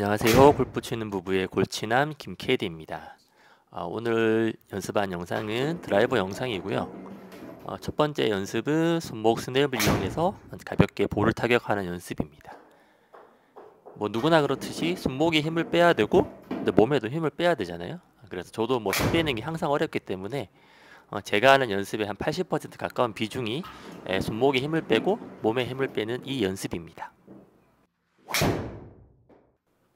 안녕하세요. 골프 치는 부부의 골치남 김캐디입니다. 어, 오늘 연습한 영상은 드라이버 영상이고요. 어, 첫 번째 연습은 손목 스냅을 이용해서 가볍게 볼을 타격하는 연습입니다. 뭐 누구나 그렇듯이 손목에 힘을 빼야 되고 근데 몸에도 힘을 빼야 되잖아요. 그래서 저도 뭐 힘 빼는 게 항상 어렵기 때문에 어, 제가 하는 연습의 한 80% 가까운 비중이 에, 손목에 힘을 빼고 몸에 힘을 빼는 이 연습입니다.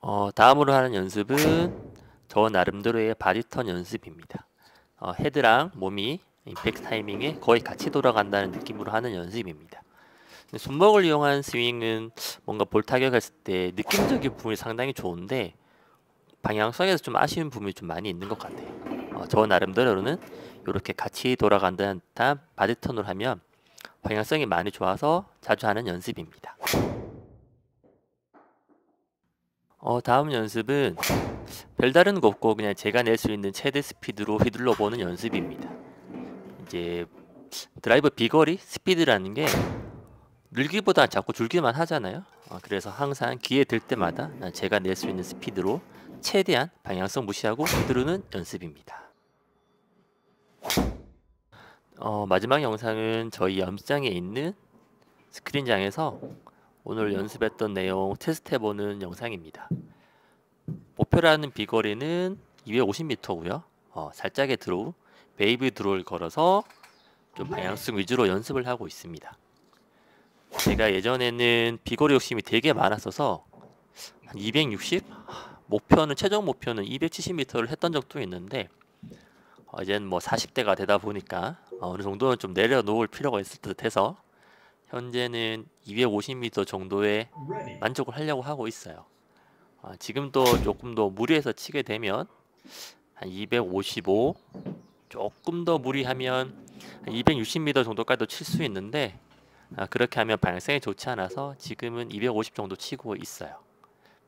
어, 다음으로 하는 연습은 저 나름대로의 body turn 연습입니다. 어, 헤드랑 몸이 임팩트 타이밍에 거의 같이 돌아간다는 느낌으로 하는 연습입니다. 손목을 이용한 스윙은 뭔가 볼 타격했을 때 느낌적인 부분이 상당히 좋은데 방향성에서 좀 아쉬운 부분이 좀 많이 있는 것 같아요. 어, 저 나름대로는 이렇게 같이 돌아간다는 듯한 body turn을 하면 방향성이 많이 좋아서 자주 하는 연습입니다. 어, 다음 연습은 별다른 거 없고 그냥 제가 낼 수 있는 최대 스피드로 휘둘러 보는 연습입니다. 이제 드라이브 비거리 스피드라는 게 늘기보다 자꾸 줄기만 하잖아요. 어, 그래서 항상 기회 될 때마다 제가 낼 수 있는 스피드로 최대한 방향성 무시하고 휘두르는 연습입니다. 어, 마지막 영상은 저희 연습장에 있는 스크린장에서 오늘 연습했던 내용 테스트 해보는 영상입니다. 목표라는 비거리는 250m고요. 어, 살짝의 draw, baby draw를 걸어서 좀 방향성 위주로 연습을 하고 있습니다. 제가 예전에는 비거리 욕심이 되게 많았어서 한 260? 목표는 최종 목표는 270m를 했던 적도 있는데 어, 이제는 뭐 40대가 되다 보니까 어느 정도는 좀 내려놓을 필요가 있을 듯해서 현재는 250m 정도의 만족을 하려고 하고 있어요. 아, 지금도 조금 더 무리해서 치게 되면 한 255, 조금 더 무리하면 260m 정도까지도 칠 수 있는데 아, 그렇게 하면 방향성이 좋지 않아서 지금은 250 정도 치고 있어요.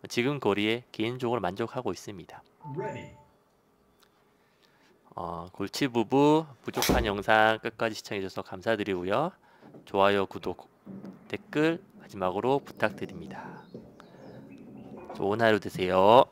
지금 거리에 개인적으로 만족하고 있습니다. 어, 골치 부부 부족한 영상 끝까지 시청해주셔서 감사드리고요. 좋아요, 구독, 댓글 마지막으로 부탁드립니다. 좋은 하루 되세요.